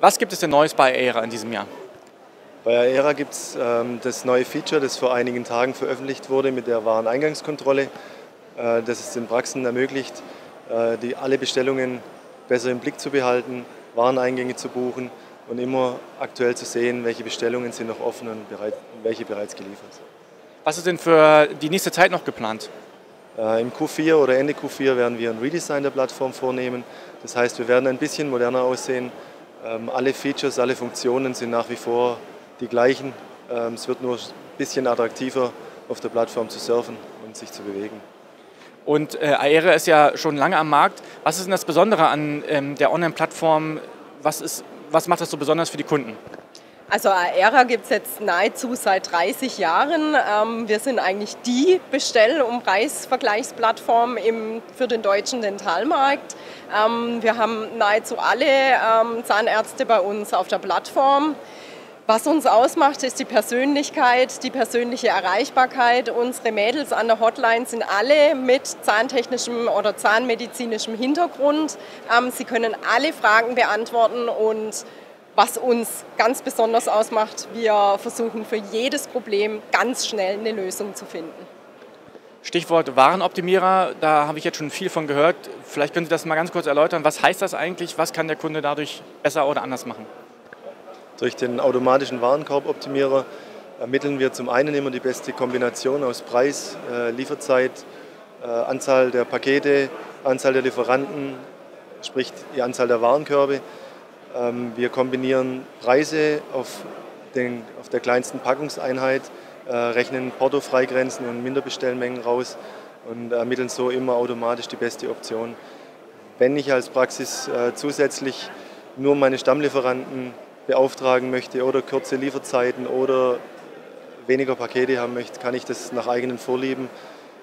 Was gibt es denn Neues bei Aera in diesem Jahr? Bei Aera gibt es ähm, das neue Feature, das vor einigen Tagen veröffentlicht wurde mit der Wareneingangskontrolle. Äh, das es den Praxen ermöglicht, äh, die, alle Bestellungen besser im Blick zu behalten, Wareneingänge zu buchen und immer aktuell zu sehen, welche Bestellungen sind noch offen und bereit, welche bereits geliefert sind. Was ist denn für die nächste Zeit noch geplant? Äh, Im Q4 oder Ende Q4 werden wir ein Redesign der Plattform vornehmen. Das heißt, wir werden ein bisschen moderner aussehen. Ähm, alle Features, alle Funktionen sind nach wie vor die gleichen. Ähm, es wird nur ein bisschen attraktiver auf der Plattform zu surfen und sich zu bewegen. Und äh, Aere ist ja schon lange am Markt. Was ist denn das Besondere an ähm, der Online-Plattform? Was, was macht das so besonders für die Kunden? Also Aera gibt es jetzt nahezu seit 30 Jahren. Ähm, wir sind eigentlich die Bestell- und Preisvergleichsplattform für den deutschen Dentalmarkt. Ähm, wir haben nahezu alle ähm, Zahnärzte bei uns auf der Plattform. Was uns ausmacht, ist die Persönlichkeit, die persönliche Erreichbarkeit. Unsere Mädels an der Hotline sind alle mit zahntechnischem oder zahnmedizinischem Hintergrund. Sie können alle Fragen beantworten und was uns ganz besonders ausmacht, wir versuchen für jedes Problem ganz schnell eine Lösung zu finden. Stichwort Warenoptimierer, da habe ich jetzt schon viel von gehört. Vielleicht können Sie das mal ganz kurz erläutern. Was heißt das eigentlich? Was kann der Kunde dadurch besser oder anders machen? Durch den automatischen Warenkorboptimierer ermitteln wir zum einen immer die beste Kombination aus Preis, äh, Lieferzeit, äh, Anzahl der Pakete, Anzahl der Lieferanten, sprich die Anzahl der Warenkörbe. Ähm, wir kombinieren Preise auf, den, auf der kleinsten Packungseinheit, äh, rechnen Portofreigrenzen und Minderbestellmengen raus und ermitteln so immer automatisch die beste Option. Wenn ich als Praxis äh, zusätzlich nur meine Stammlieferanten beauftragen möchte oder kurze Lieferzeiten oder weniger Pakete haben möchte, kann ich das nach eigenen Vorlieben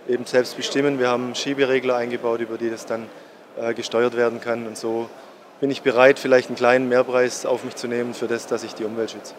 eben selbst bestimmen. Wir haben Schieberegler eingebaut, über die das dann äh, gesteuert werden kann und so bin ich bereit, vielleicht einen kleinen Mehrpreis auf mich zu nehmen für das, dass ich die Umwelt schütze.